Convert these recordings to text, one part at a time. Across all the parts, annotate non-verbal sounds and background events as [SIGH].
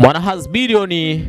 Mwanahasbilioni,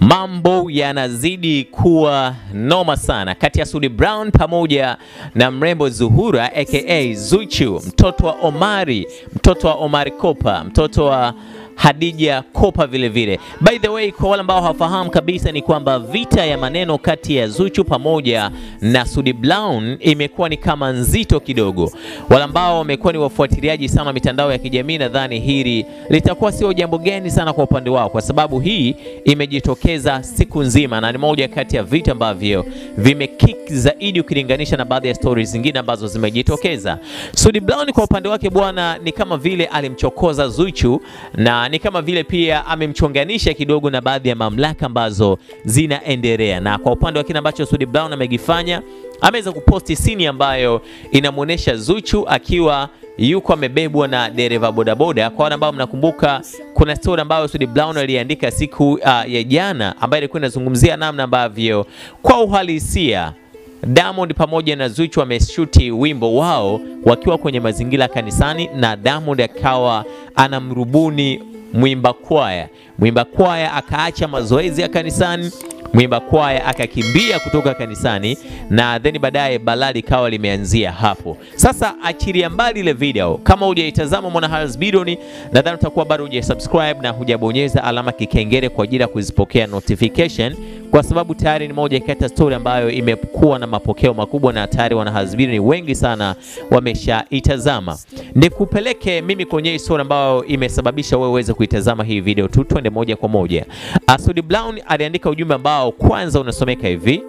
mambo yanazidi kuwa noma sana. Kati ya Sudi Brown pamoja na mrembo Zuhura aka Zuchu, mtoto wa Omari, mtoto wa Omari Kopa, mtoto wa Hadija Kopa vile vile. By the way, kwa wale ambao hawafahamu kabisa ni kwamba vita ya maneno kati ya Zuchu pamoja na Sudi Brown imekuwa ni kama nzito kidogo. Wale ambao wamekuwa ni wafuatiliaji sana mitandao ya kijamii, nadhani hili litakuwa sio jambo geni sana kwa upande wao, kwa sababu hii imejitokeza siku nzima na ni moja kati ya vita ambavyo vimekick zaidi ukilinganisha na baadhi ya stories zingine ambazo zimejitokeza. Sudi Brown kwa upande wake bwana, ni kama vile alimchokoza Zuchu na ni kama vile pia amemchonganisha kidogo na baadhi ya mamlaka ambazo zinaendelea. Na kwa upande wa kile ambacho Sudi Brown amekifanya, ameweza kuposti sini ambayo inamwonyesha Zuchu akiwa yuko amebebwa na dereva bodaboda. Kwa wale ambao mnakumbuka, kuna story ambayo Sudi Brown aliandika siku uh, ya jana ambayo ilikuwa inazungumzia namna ambavyo kwa uhalisia Diamond pamoja na Zuchu wameshuti wimbo wao wakiwa kwenye mazingira kanisani, na Diamond akawa anamrubuni mwimba kwaya. Mwimba kwaya akaacha mazoezi ya kanisani, mwimba kwaya akakimbia kutoka kanisani, na then baadaye balaa likawa limeanzia hapo. Sasa achilia mbali ile video, kama hujaitazama Mwana Hals Bidoni, nadhani utakuwa bado hujasubscribe na hujabonyeza alama kikengele kwa ajili ya kuzipokea notification kwa sababu tayari ni moja kati ya story ambayo imekuwa na mapokeo makubwa na tayari wanahazbiri ni wengi sana wameshaitazama. Nikupeleke mimi kwenye hii story ambayo imesababisha wewe uweze kuitazama hii video tu, twende moja kwa moja. Asudi Brown aliandika ujumbe ambao kwanza unasomeka hivi: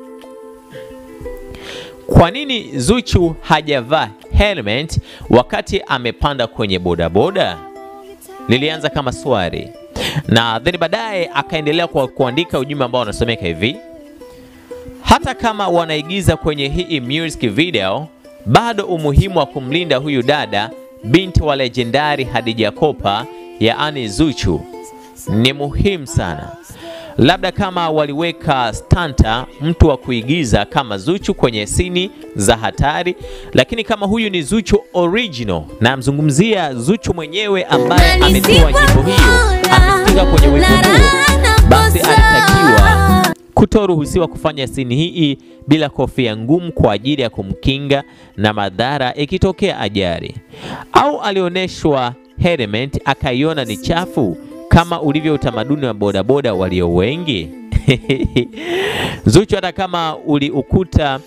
kwa nini Zuchu hajavaa helmet wakati amepanda kwenye bodaboda? Lilianza kama swali na then baadaye akaendelea kwa kuandika ujumbe ambao unasomeka hivi: hata kama wanaigiza kwenye hii music video, bado umuhimu wa kumlinda huyu dada binti wa legendari Hadija Kopa, yaani Zuchu, ni muhimu sana. Labda kama waliweka stanta mtu wa kuigiza kama Zuchu kwenye sini za hatari, lakini kama huyu ni Zuchu original, na mzungumzia Zuchu mwenyewe ambaye ametoa nyimbo hiyo, amesikika kwenye wimbo huo, basi alitakiwa kutoruhusiwa kufanya sini hii bila kofia ngumu kwa ajili ya kumkinga na madhara ikitokea ajali, au alioneshwa helmet akaiona ni chafu kama ulivyo utamaduni wa bodaboda walio wengi. [LAUGHS] Zuchu, hata kama uliukuta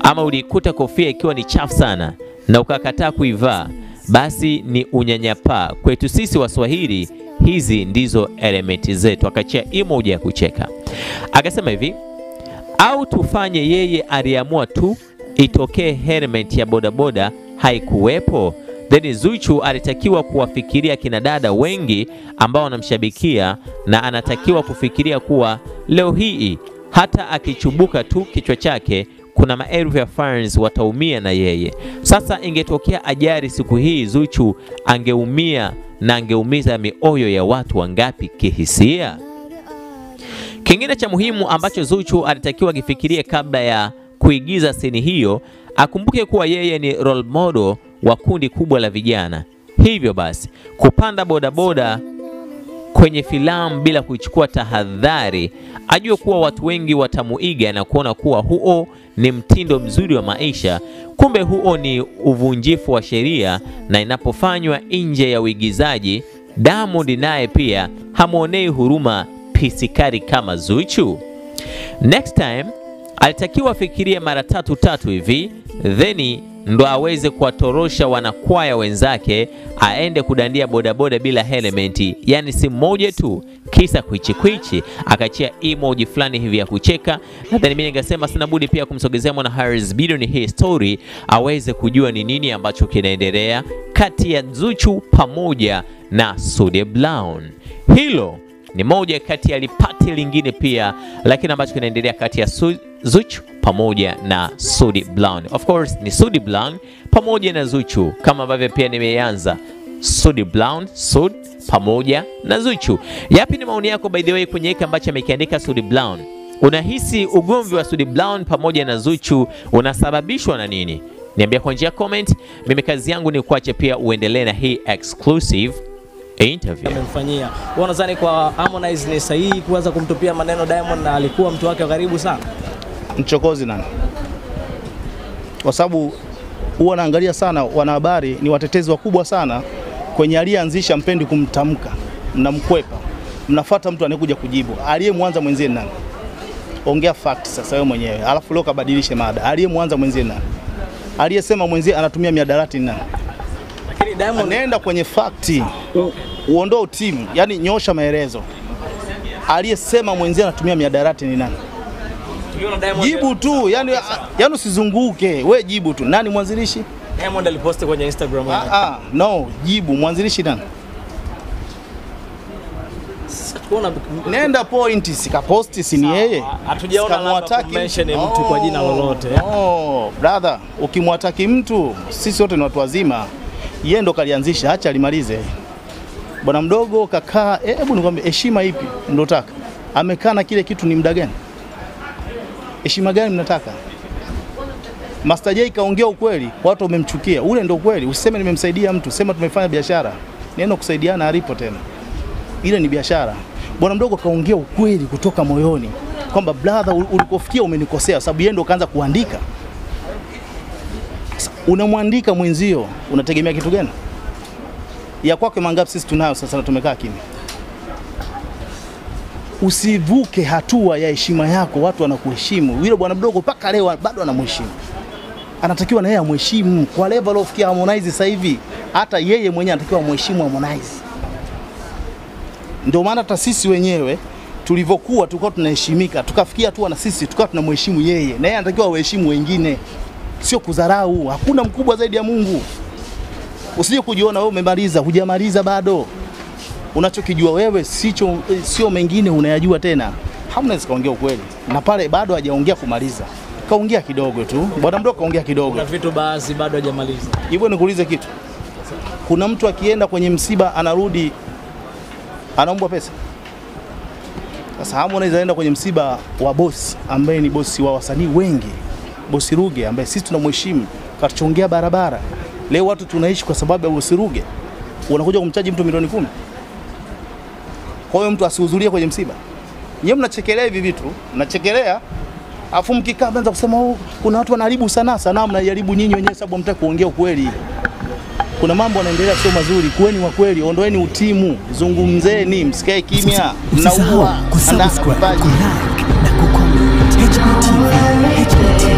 ama uliikuta kofia ikiwa ni chafu sana na ukakataa kuivaa, basi ni unyanyapaa kwetu sisi Waswahili. Hizi ndizo elementi zetu. Akachia emoji ya kucheka, akasema hivi, au tufanye yeye aliamua tu itokee helmet ya bodaboda haikuwepo then Zuchu alitakiwa kuwafikiria kina dada wengi ambao wanamshabikia na anatakiwa kufikiria kuwa leo hii hata akichubuka tu kichwa chake kuna maelfu ya fans wataumia na yeye. Sasa ingetokea ajali siku hii, Zuchu angeumia na angeumiza mioyo ya watu wangapi kihisia? Kingine cha muhimu ambacho Zuchu alitakiwa kifikirie kabla ya kuigiza sini hiyo, akumbuke kuwa yeye ni role model wa kundi kubwa la vijana. Hivyo basi kupanda bodaboda kwenye filamu bila kuichukua tahadhari, ajue kuwa watu wengi watamuiga na kuona kuwa huo ni mtindo mzuri wa maisha. Kumbe huo ni uvunjifu wa sheria, na inapofanywa nje ya uigizaji, Diamond naye pia hamwonei huruma pisikari kama Zuchu. Next time alitakiwa afikirie mara tatu tatu hivi theni ndo aweze kuwatorosha wanakwaya wenzake, aende kudandia bodaboda bila helmeti, yani si mmoja tu, kisa kwichikwichi. Akachia emoji fulani hivi ya kucheka. Nadhani mimi ningesema sina budi pia kumsogezea mwana Harris Bidon hii story aweze kujua ni nini ambacho kinaendelea kati ya Zuchu pamoja na Sude Brown. Hilo ni moja kati ya lipati lingine pia, lakini ambacho kinaendelea kati ya Zuchu pamoja na Sudi Brown. Of course ni Sudi Brown pamoja na Zuchu, kama ambavyo pia nimeanza Sudi Brown, Sud pamoja na Zuchu. Yapi ni maoni yako by the way kwenye hiki ambacho amekiandika Sudi Brown? Unahisi ugomvi wa Sudi Brown pamoja na Zuchu unasababishwa na nini? Niambia kwa njia comment. Mimi kazi yangu ni kuache pia uendelee na hii exclusive interview. amemfanyia. Wewe unadhani kwa Harmonize ni sahihi kuanza kumtupia maneno Diamond na alikuwa mtu wake wa karibu sana? Mchokozi nani? Kwa sababu huwa naangalia sana, wanahabari ni watetezi wakubwa sana kwenye aliyeanzisha, mpendi kumtamka, mnamkwepa, mnafuata mtu anayekuja kujibu. Aliyemwanza mwenzie ni nani? Ongea fact sasa wewe mwenyewe, alafu leo kabadilishe mada. Aliyemwanza mwenzie nani? Aliyesema mwenzie anatumia miadarati ni nani? Lakini Diamond Nenda kwenye fakti, uondoe utimu, yani nyosha maelezo. Aliyesema mwenzie anatumia miadarati ni nani? Jibu tu, yani, yani usizunguke, we jibu tu. Nani mwanzilishi? Diamond aliposti kwenye Instagram. Ah, ah, no, jibu mwanzilishi nani? Nenda point, sikaposti si ni yeye. hatujaona mtu. kwa jina lolote. Oh, brother, ukimwataki mtu, sisi wote ni watu wazima. Yeye ndo kalianzisha, acha alimalize. Bwana mdogo kakaa, eh, hebu nikwambie, heshima ipi mnataka? Amekaa na kile kitu ni muda gani? Heshima gani mnataka? Master J kaongea ukweli, watu wamemchukia. Ule ndio ukweli. Usiseme nimemsaidia mtu, sema tumefanya biashara. Neno kusaidiana halipo tena, ile ni biashara. Bwana mdogo kaongea ukweli kutoka moyoni kwamba brother, ulikofikia umenikosea, sababu yeye ndio kaanza kuandika. Unamwandika mwenzio, unategemea kitu gani? Ya kwake mangapi sisi tunayo sasa na tumekaa kimya. Usivuke hatua ya heshima yako, watu wanakuheshimu. Yule bwana mdogo mpaka leo bado anamheshimu, anatakiwa na yeye amheshimu kwa level alofikia Harmonize sasa hivi. Hata yeye mwenyewe anatakiwa amheshimu Harmonize. Ndio maana hata sisi wenyewe tulivyokuwa tulikuwa tunaheshimika, tukafikia hatua na sisi tukawa tunamheshimu yeye, na yeye anatakiwa aheshimu wengine, sio kudharau. Hakuna mkubwa zaidi ya Mungu. Usije kujiona wewe umemaliza, hujamaliza bado. Unachokijua wewe sicho, sio mengine unayajua tena. Harmonize kaongea ukweli, na pale bado hajaongea kumaliza, kaongea kidogo tu. Bwana mdogo kaongea kidogo Kuna vitu baadhi bado hajamaliza. hivyo nikuulize kitu. Kuna mtu akienda kwenye msiba anarudi anaombwa pesa? Sasa Harmonize anaenda kwenye msiba wa bosi ambaye ni bosi wa wasanii wengi, bosi Ruge ambaye sisi tunamheshimu, kachongea barabara. Leo watu tunaishi kwa sababu ya bosi Ruge, unakuja kumchaji mtu milioni kumi. Kwa hiyo mtu asihudhurie kwenye msiba. Nyewe mnachekelea hivi vitu, mnachekelea afu mkikaa mnaanza kusema oh, kuna watu wanaharibu sana sana, mnaiharibu nyinyi wenyewe sababu hamtaki kuongea ukweli. Kuna mambo yanaendelea sio mazuri, kuweni wa kweli, ondoeni utimu, zungumzeni, msikae kimya, Mnaugua mnaua kusubscribe, kulike na kucomment. HBTV, HBTV.